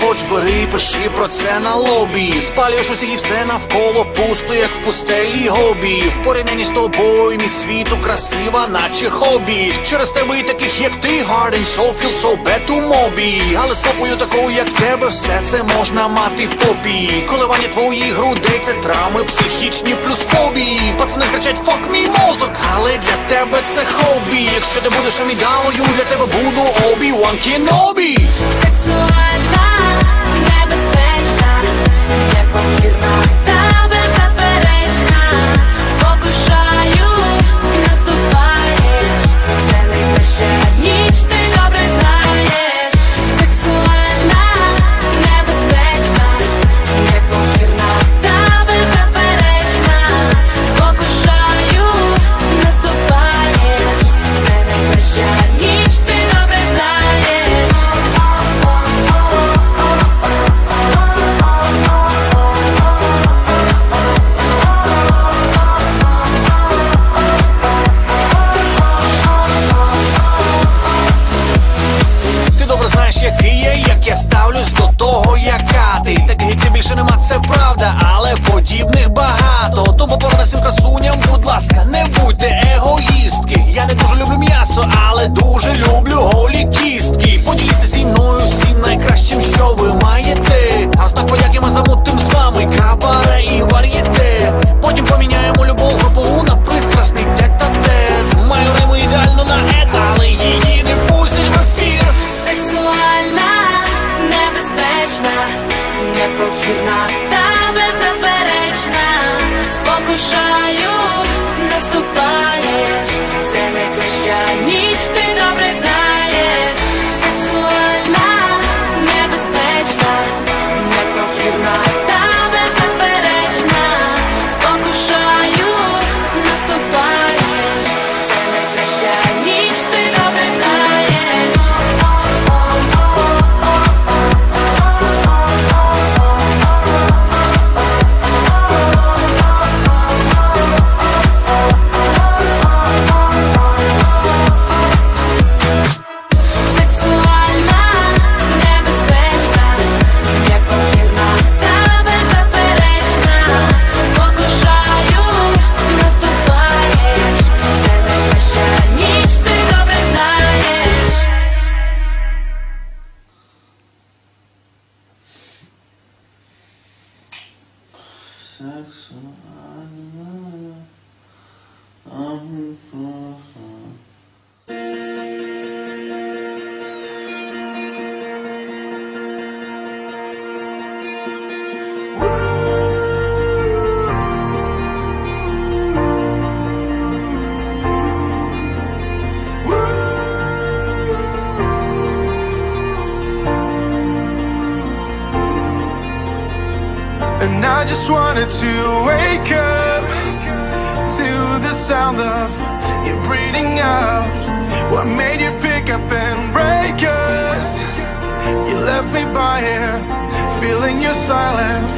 Хоч бери, пиши про це на лобі. Спалюєш усіх і все навколо пусто, як в пустелі гобі. В порівнянні з тобою, мій світу красива, наче хобі. Через тебе і таких, як ти, so bad to мобі. Але з попою такою, як тебе, все це можна мати в попі. Коливання твоїх грудей це травми, психічні плюс фобії. Пацани кричать фок мій мозок, але для тебе це хобі. Якщо ти будеш амідалою, для тебе буду Обі-Ван Кенобі. Сексуальна, And just wanted to wake up To the sound of you breathing out. What made you pick up and break us? You left me by here Feeling your silence.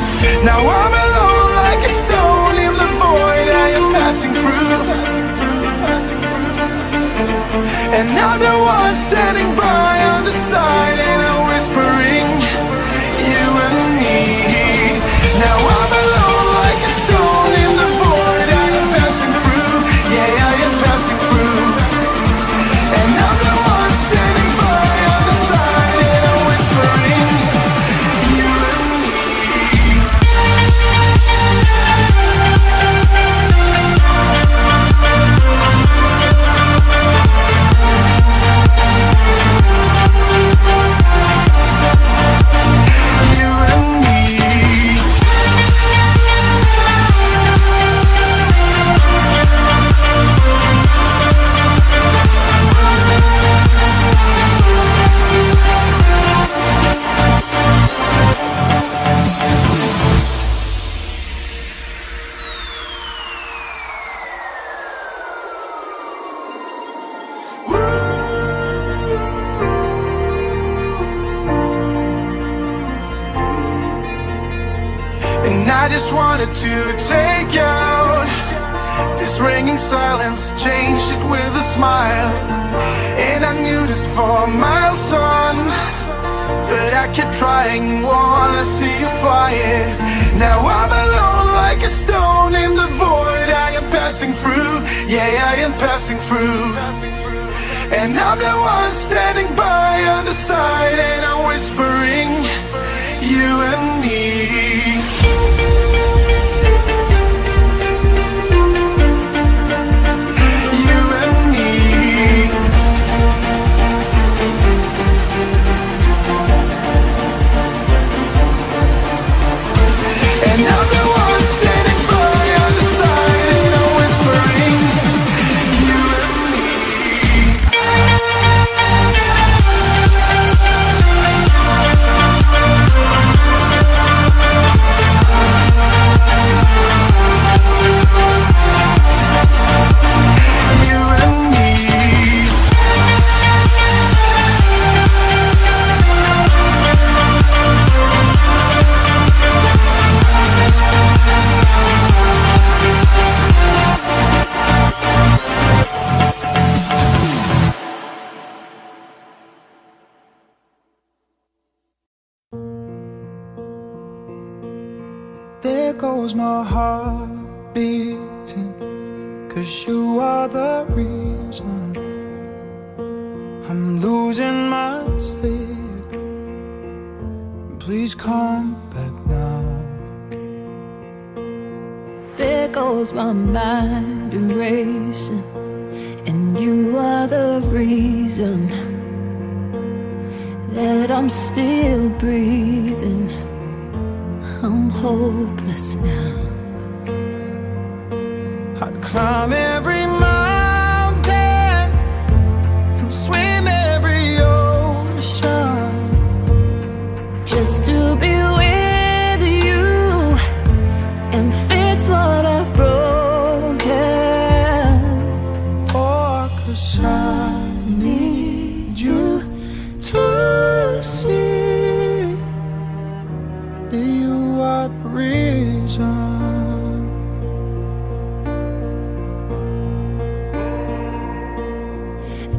Now I'm alone like a stone in the void I am passing through. And I'm the one standing just wanted to take out this ringing silence, changed it with a smile. And I knew this for miles on, but I kept trying, wanna see you fire. Now I'm alone like a stone in the void. I am passing through, yeah, I am passing through. And I'm the one standing by on the Goes my heart beating Cause you are the reason I'm losing my sleep Please come back now There goes my mind erasing, and you are the reason that I'm still breathing. I'm hopeless now. I'd climb every are the reason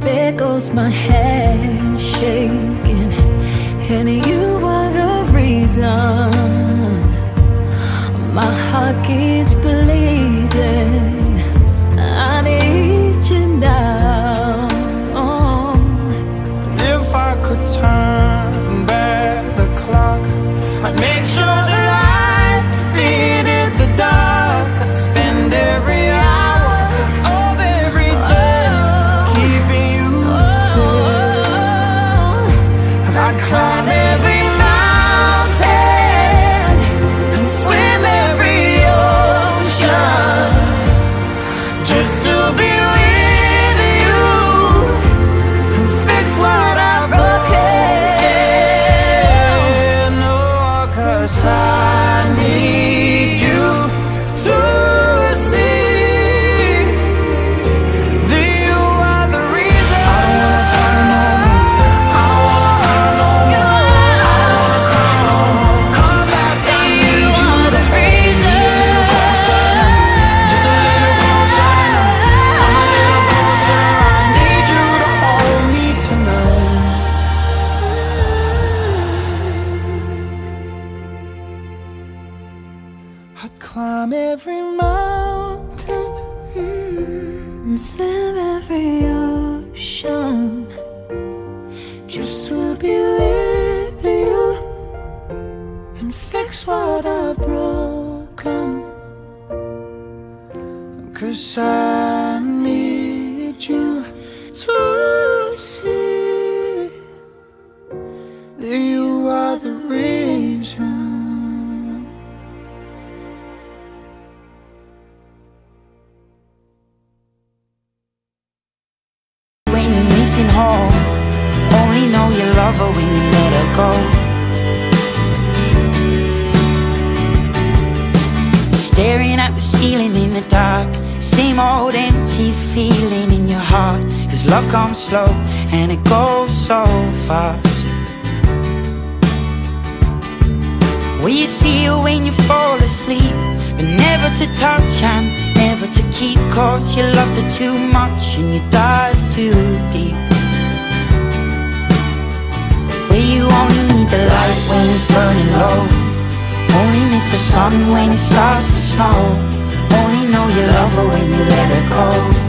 There goes my hand shaking, and you are the reason. My heart keeps bleeding. I need you now. If I could turn just to be Cause I need you to see that you are the reason. when you're missing home. Only know you love her when you let her go. Staring at the ceiling in the dark. Same old empty feeling in your heart. Cause love comes slow and it goes so fast. Will you see her when you fall asleep? But never to touch and never to keep Cause you loved her too much and you dive too deep Where you only need the light when it's burning low Only miss the sun when it starts to snow Only know you love her when you let her go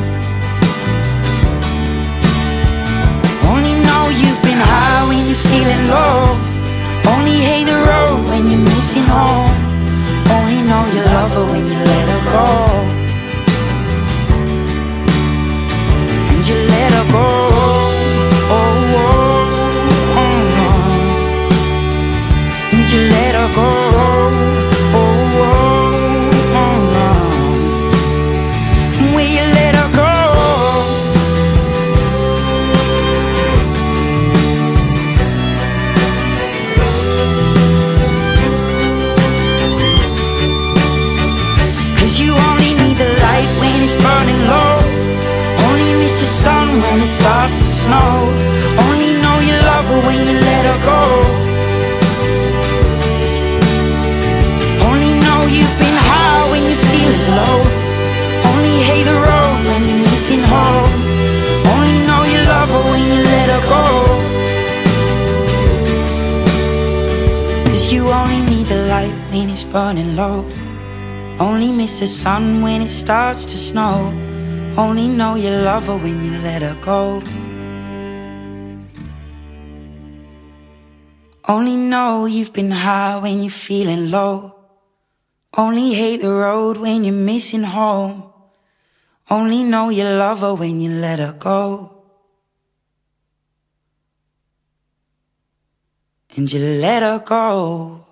burning low only miss the sun when it starts to snow. Only know you love her when you let her go. Only know you've been high when you're feeling low. Only hate the road when you're missing home. Only know you love her when you let her go. And you let her go.